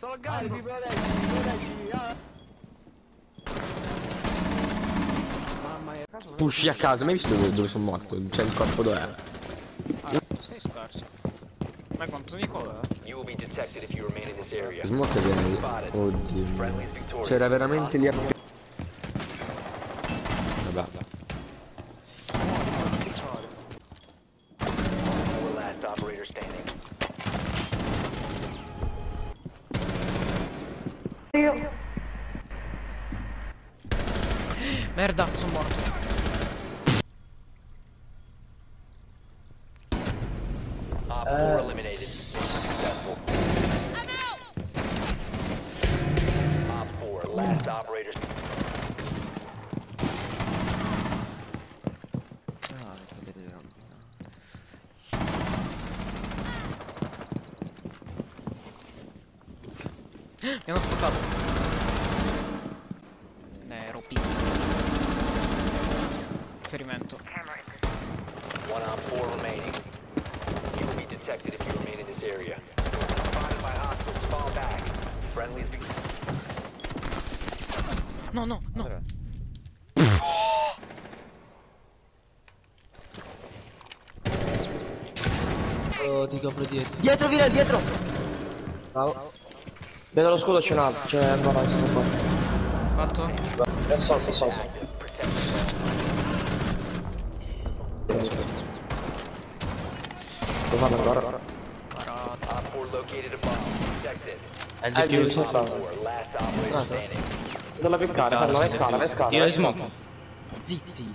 Sto laggando. Mi proteggi, mi proteggi. Ah. Mamma mia. caso non è- Pusci a casa, mai visto dove, dove sono morto? C'è il corpo dov'è? Ah, sei scarso. Ma quanto mi area. Smoke che Oddio. C'era veramente lì a... Vabbè. Merda, sono morto. Op 4 uh, eliminated. Mi hanno sputato. Ne ero piccolo. Ferimento. One op 4 remaining. You will be detected if you remain in this area. Spotted by hostiles, fall back. Friendly's victorious. No, no, no. Oh, ti copro dietro. Dietro, Vira, dietro! Bravo. Dietro lo scudo c'è un altro, c'è no, no, sono qua. Fatto? È sotto, è sotto. Lo fanno ancora? Parato. Op 4 located a bomb. Protected. È il diffuso. Op 4, last operator standing. Non la piccare, fallo, vai scala, vai scala. Tiro di smoke. Zitti.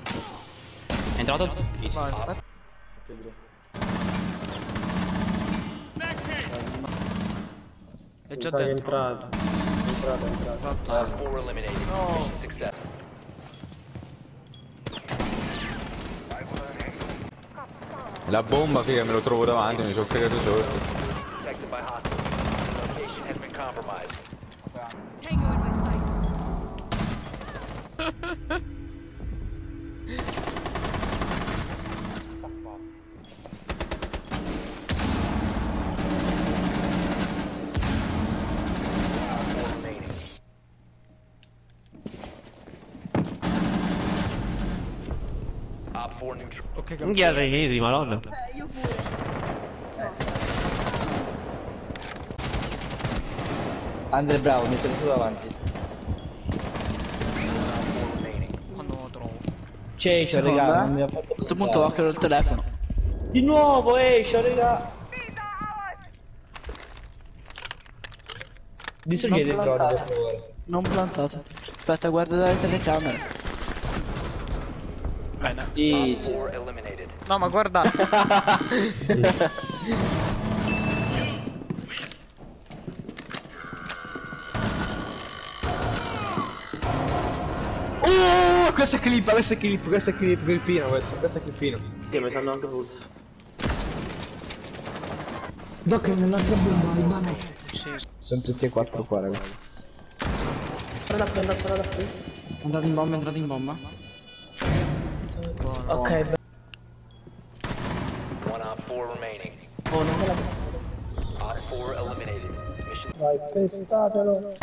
È entrato? È già dentro. Op 4 eliminated. Success. La bomba che me lo trovo davanti, mi sono fregato sotto. Tango in my. Op 4 neutral. Ok, Minchia, campione. sei chiesi, madonna. Andre bravo, mi sono messo davanti. Quando lo trovo. C'è Escio, raga, non mi ha fatto A questo punto occhio il telefono. Di nuovo Escio, raga! Distruggete il drone, per favore. Non plantato. Aspetta, guarda dalle telecamere. Bene. Easy. 4 eliminated. No, ma guarda. Oh, questa è clip, questa è clip, questa è clip, clippino questo, questo è clippino. Sì, mi stanno anche full. Doc, nell'altra bomba. Sì, Sono tutti e quattro qua, raga. È entrato in bomba, entrato in bomba. Ok, One op 4 remaining. oh, non me la Op 4 eliminated. Mission Vai, pestatelo.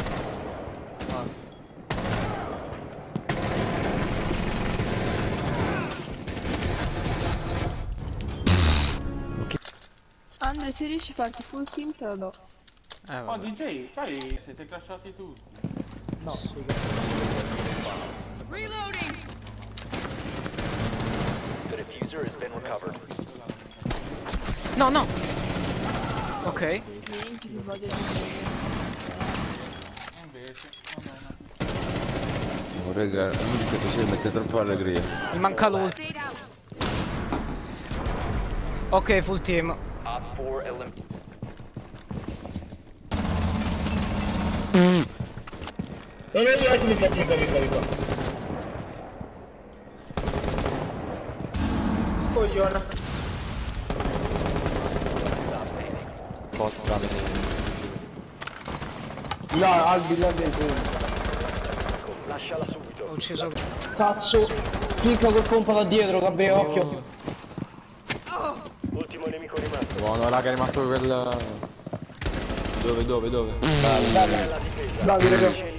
Andre, se riesci a farti full team te lo do. Eh, Oh. DJ, sai, siete crashati tutti. Reloading! No, no. Ok. Invece. Oh, raga, che si mette troppo allegria. Mi manca l'ult. Ok, full team. Op 4 eliminated. Non è vero che mi faccio qua, qua, qua. No, Albi, là dentro. Lasciala subito. Ho ucciso. Cazzo. Clicca col pompa da dietro, Gabbe, occhio. Ultimo nemico rimasto. Buono, raga, è rimasto quel... Dove, dove, dove? La difesa. Bravi, raga.